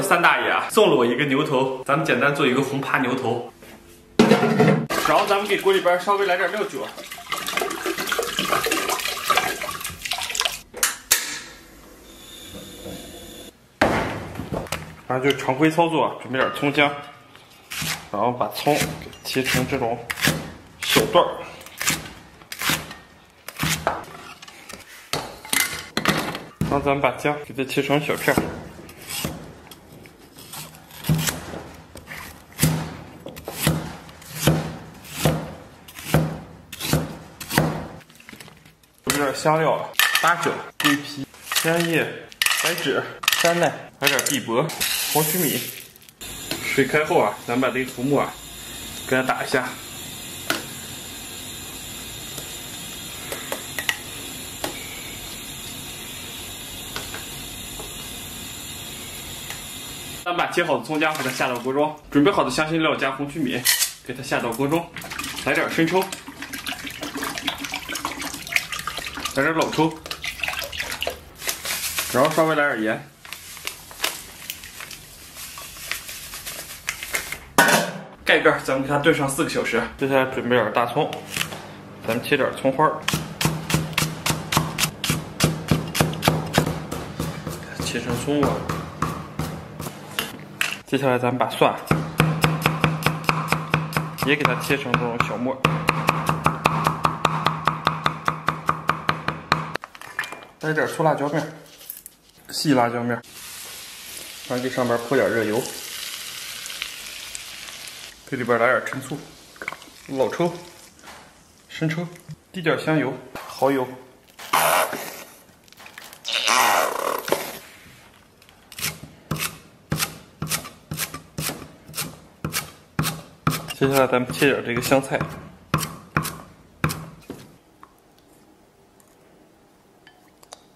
三大爷啊，送了我一个牛头，咱们简单做一个红扒牛头。然后咱们给锅里边稍微来点料酒，然后就常规操作，准备点葱姜，然后把葱给切成这种小段儿。然后咱们把姜给它切成小片儿。有点香料，八角、桂皮、香叶、白芷、山奈，还有点碧波、黄曲米。水开后啊，咱把这个浮沫啊，给它打一下。咱把切好的葱姜给它下到锅中，准备好的香辛料加红曲米，给它下到锅中，来点生抽。来点老抽，然后稍微来点盐，盖盖，咱们给它炖上四个小时。接下来准备点大葱，咱们切点葱花，切成葱末。接下来咱们把蒜也给它切成这种小末。来点粗辣椒面，细辣椒面，然后给上边泼点热油，给里边来点陈醋、老抽、生抽，滴点香油、蚝油。接下来咱们切点这个香菜。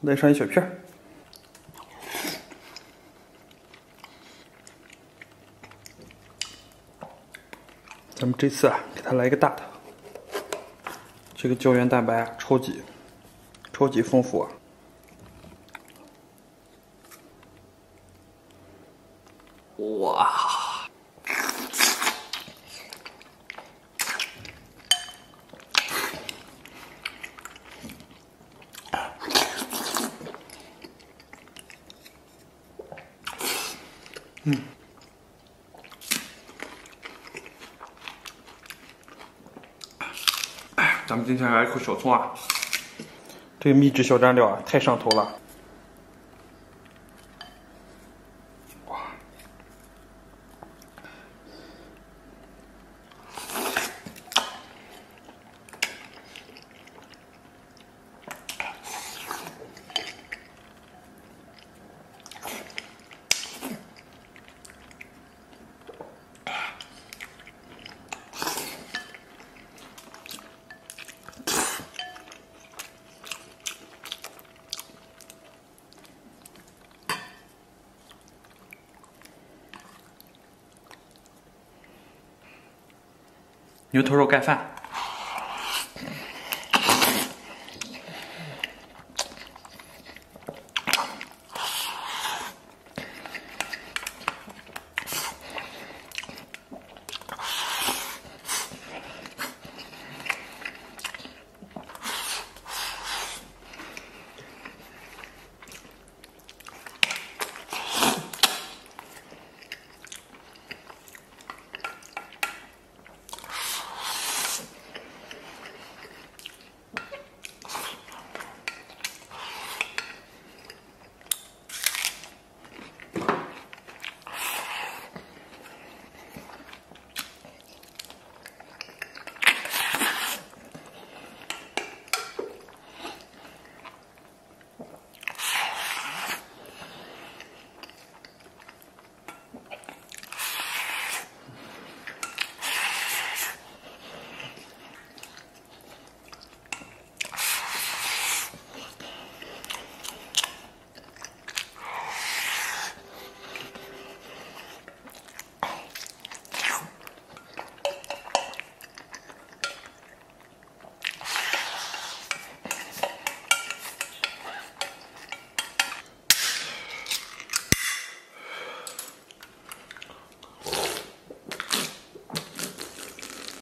来上一小片儿，咱们这次啊，给它来一个大的，这个胶原蛋白啊，超级超级丰富啊！嗯，咱们今天来一口小葱啊，这个秘制小蘸料啊，太上头了。牛头肉盖饭。